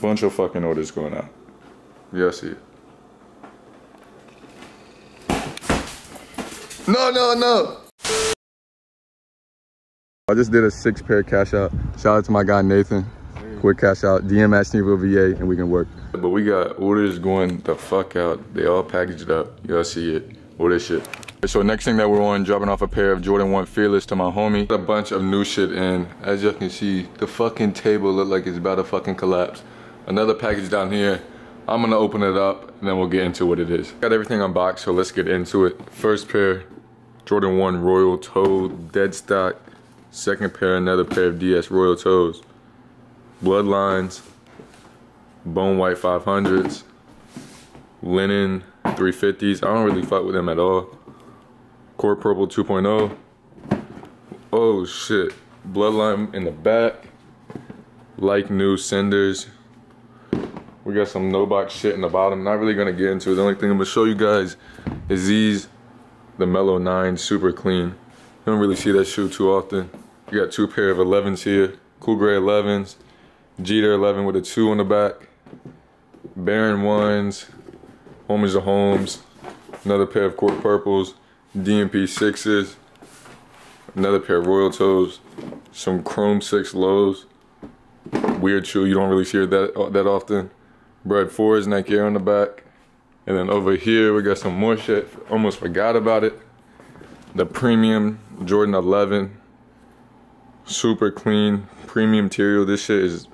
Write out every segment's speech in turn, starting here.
Bunch of fucking orders going out. Yeah, I see it. No, no, no. I just did a six pair cash out. Shout out to my guy Nathan. Quick cash out, DM at Sneakerville VA, and we can work. But we got orders going the fuck out. They all packaged up. Y'all see it. All this shit. So next thing that we're on, dropping off a pair of Jordan 1 Fearless to my homie. A bunch of new shit in. As y'all can see, the fucking table look like it's about to fucking collapse. Another package down here. I'm gonna open it up and then we'll get into what it is. Got everything unboxed, so let's get into it. First pair, Jordan 1 Royal Toe, dead stock. Second pair, another pair of DS Royal Toes. Bloodlines, Bone White 500s, Linen 350s. I don't really fuck with them at all. Court Purple 2.0. Oh shit. Bloodline in the back. Like new Cinders. We got some no box shit in the bottom. Not really gonna get into it. The only thing I'm gonna show you guys is these, the Mellow 9, super clean. You don't really see that shoe too often. You got two pair of 11s here. Cool Gray 11s. Jeter 11 with a 2 on the back. Baron 1s. Homage of Homes. Another pair of Court Purples. DMP 6s. Another pair of Royal Toes. Some Chrome 6 lows. Weird shoe, you don't really see that, that often. Bread 4s, Nike Air on the back. And then over here, we got some more shit. Almost forgot about it. The premium Jordan 11. Super clean, premium material. This shit is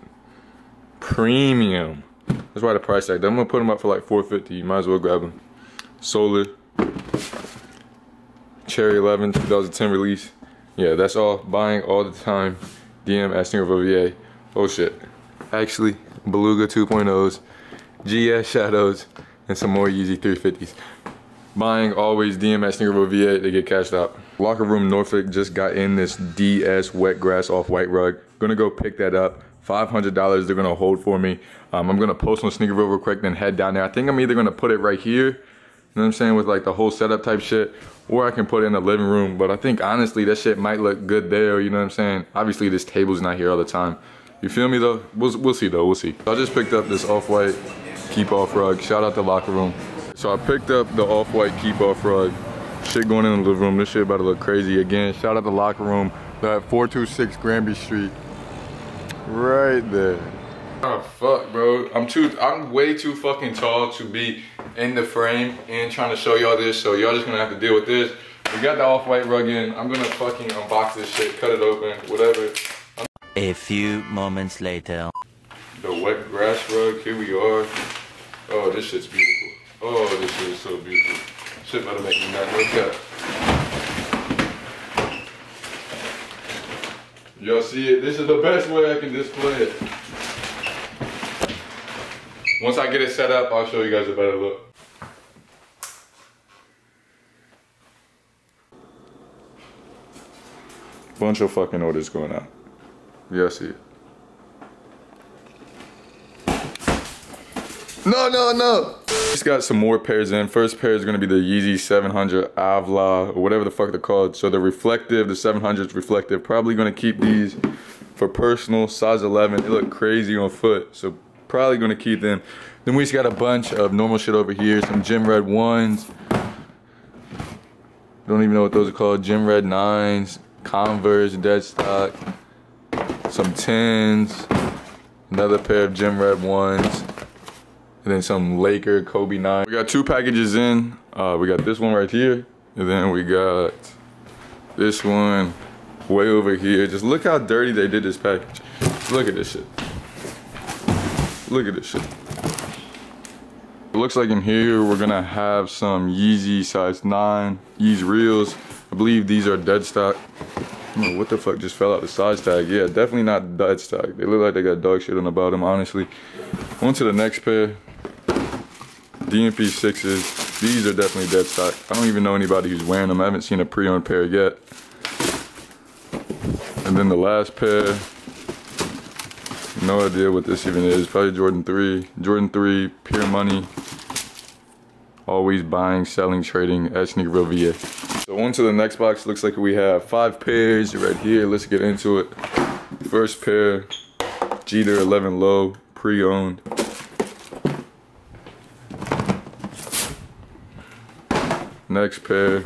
premium. That's why the price tag. I'm gonna put them up for like 450. You might as well grab them. Solar. Cherry 11, 2010 release. Yeah, that's all. Buying all the time. DM at Sneakerville VA. Oh shit. Actually, Beluga 2.0s, GS Shadows, and some more Yeezy 350s. Buying always DM at Sneakerville VA. They get cashed out. Locker Room Norfolk just got in this DS wet grass off white rug. Gonna go pick that up. $500 they're gonna hold for me. Um, I'm gonna post on Sneakerville real quick, then head down there. I think I'm either gonna put it right here, you know what I'm saying, with like the whole setup type shit, or I can put it in the living room. But I think honestly that shit might look good there, you know what I'm saying? Obviously this table's not here all the time. You feel me though? We'll, we'll see though, we'll see. I just picked up this off-white keep off rug. Shout out to Locker Room. So I picked up the off-white keep off rug. Shit going in the living room. This shit about to look crazy again. Shout out to the Locker Room. They're at 426 Granby Street. Right there. Oh fuck, bro. I'm too I'm way too fucking tall to be in the frame and trying to show y'all this, so y'all just gonna have to deal with this. We got the off-white rug in. I'm gonna fucking unbox this shit, cut it open, whatever. A few moments later. The wet grass rug, here we are. Oh, this shit's beautiful. Oh, this shit is so beautiful. Shit better make me not look up. Y'all see it? This is the best way I can display it. Once I get it set up, I'll show you guys a better look. Bunch of fucking orders going out. I see it. No, no, no. Just got some more pairs in. First pair is gonna be the Yeezy 700 Avla or whatever the fuck they're called. So the reflective, the 700's reflective. Probably gonna keep these for personal, size 11. They look crazy on foot, so probably gonna keep them. Then we just got a bunch of normal shit over here. Some Gym Red ones. Don't even know what those are called. Gym Red nines, Converse, dead stock. Some tens. Another pair of Gym Red ones and then some Laker Kobe 9. We got two packages in. Uh, we got this one right here, and then we got this one way over here. Just look how dirty they did this package. Look at this shit. Look at this shit. It looks like in here we're gonna have some Yeezy size 9 Yeezy Reels. I believe these are dead stock. what the fuck just fell out the size tag. Yeah, definitely not dead stock. They look like they got dog shit on the bottom, honestly. On to the next pair. DMP 6s. These are definitely dead stock. I don't even know anybody who's wearing them. I haven't seen a pre-owned pair yet. And then the last pair. No idea what this even is. Probably Jordan 3. Jordan 3, pure money. Always buying, selling, trading at Sneakerville VA. So on to the next box. Looks like we have five pairs right here. Let's get into it. First pair, Jeter 11 low pre-owned. Next pair,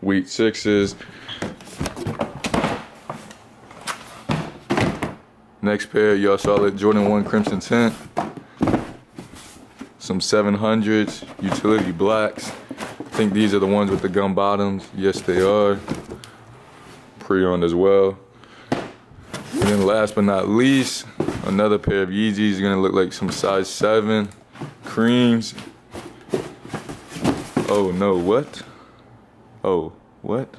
wheat sixes. Next pair, y'all saw it, Jordan 1 Crimson Tint. Some 700s, utility blacks. I think these are the ones with the gum bottoms. Yes, they are. Pre-owned as well. And then last but not least, another pair of Yeezys. Gonna look like some size 7 creams. Oh no, what? Oh, what?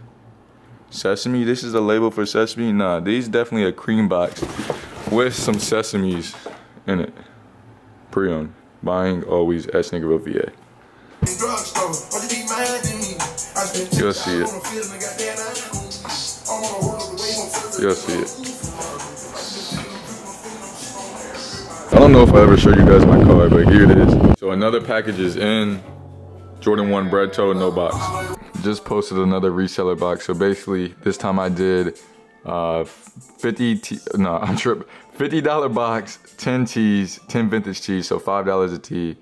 Sesame? This is a label for sesame? Nah, these definitely a cream box with some sesames in it. Pre-owned. Buying always at Sneakerville, VA. You'll see it. You'll see it. I don't know if I ever show you guys my car, but here it is. So another package is in. Jordan 1 bread toe, no box. Just posted another reseller box. So basically, this time I did uh, 50, t no, I'm tripping. $50 box, 10 tees, 10 vintage tees, so $5 a tee.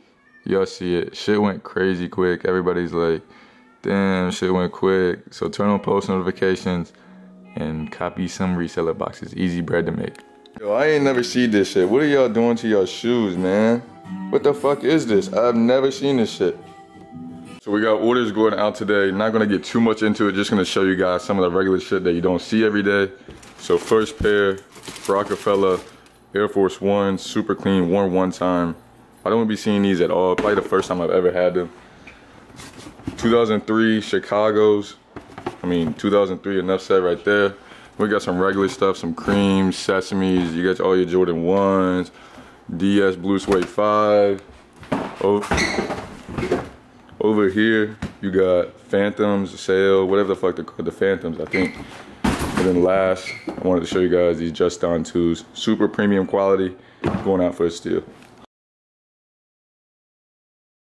Y'all see it. Shit went crazy quick. Everybody's like, damn, shit went quick. So turn on post notifications and copy some reseller boxes. Easy bread to make. Yo, I ain't never seen this shit. What are y'all doing to your shoes, man? What the fuck is this? I've never seen this shit. So we got orders going out today. Not gonna get too much into it. Just gonna show you guys some of the regular shit that you don't see every day. So first pair, Roc-A-Fella Air Force One, super clean, worn one time. I don't be seeing these at all. Probably the first time I've ever had them. 2003 Chicago's. I mean, 2003, enough said right there. We got some regular stuff, some creams, sesames. You got all your Jordan 1s, DS Blue Suede 5. Oh. Over here, you got Phantoms, Sale, whatever the fuck they're called, the Phantoms, I think. And then last, I wanted to show you guys these Just Don 2s. Super premium quality, going out for a steal.